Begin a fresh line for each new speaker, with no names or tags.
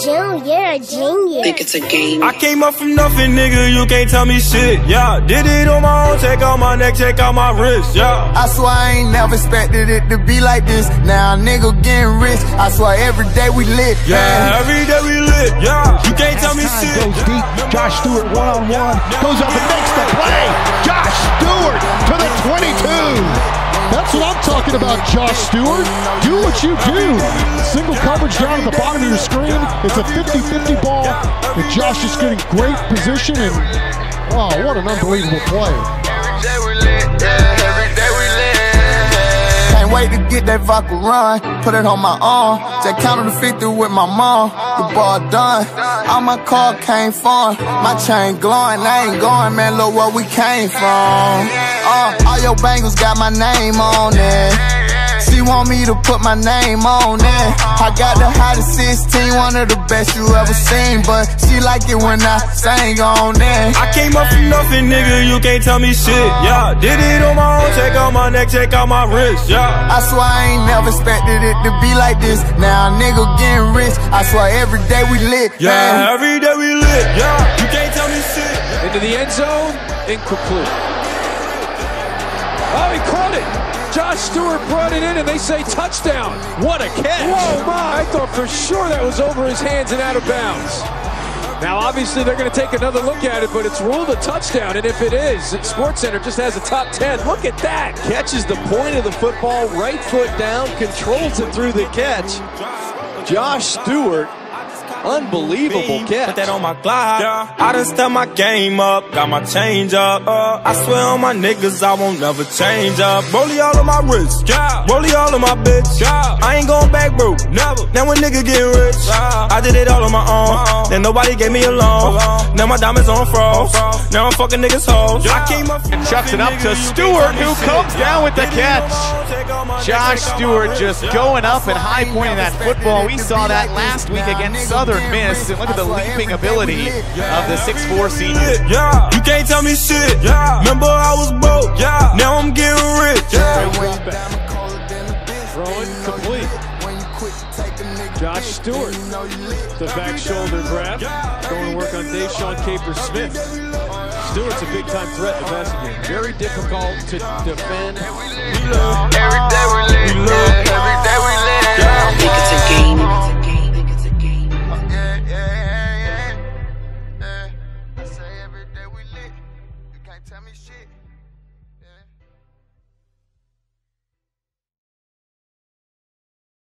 June, you're a genius.
Think it's a game.
I came up from nothing, nigga, you can't tell me shit, yeah. Did it on my own, check out my neck, check out my wrist, yeah.
I swear I ain't never expected it to be like this. Now nigga getting rich. I swear every day we lit.
Yeah,
man.
every day we lit, yeah. You can't tell me
Time
shit.
goes deep. Josh Stewart one on one. Goes up and makes the play. Josh Stewart to the 22. That's what I'm talking about, Josh Stewart. Do what you do. Single coverage down at the bottom of your screen. It's a 50-50 ball. And Josh is getting great position and oh, what an unbelievable play.
Can't wait to get that vodka run. Put it on my arm. Just counted the 50 with my mom. The ball done. All my car came from. My chain glowing. I ain't going, man. Look where we came from. Uh, all your bangles got my name on it. She want me to put my name on it. I got the hottest 16, one of the best you ever seen. But she like it when I sing on it.
I came up from nothing, nigga, you can't tell me shit, yeah. Did it on my own, check out my neck, check out my wrist, yeah.
I swear I ain't never expected it to be like this. Now nigga getting rich. I swear every day we lit.
Yeah,
man.
every day we lit, yeah. You can't tell me shit.
Into the end zone, incomplete. Oh, he caught it. Josh Stewart brought it in, and they say touchdown. What a catch! Whoa, my! I thought for sure that was over his hands and out of bounds. Now, obviously, they're going to take another look at it, but it's ruled a touchdown. And if it is, SportsCenter just has a top 10. Look at that.
catches the point of the football, right foot down, controls it through the catch. Josh Stewart, unbelievable
Put that on my glide. Yeah. I done step my game up, got my change up. Uh, I swear on my niggas, I won't never change up. Rollie all on my wrist, yeah. Rollie all on my bitch, yeah. I ain't going back, bro, never. Now a nigga get rich, yeah. I did it all on my own. Then nobody gave me a loan. Now my diamonds on froze. Now I'm fucking niggas hoes. I came up
And chucks it up to Stewart, who comes down with the catch. Josh Stewart just going up and high pointing that football. We saw that last week against Southern Miss. And look at the leaping ability of the 6'4 senior.
Yeah, you can't tell me shit. Yeah, remember I was broke. Yeah, now I'm getting rich. Yeah.
Throwing complete. Josh Stewart. The back shoulder grab. Going to work on Deshaun Caper Smith. Stewart's a big time threat in the passing game. Very difficult to defend.
Every day we lit.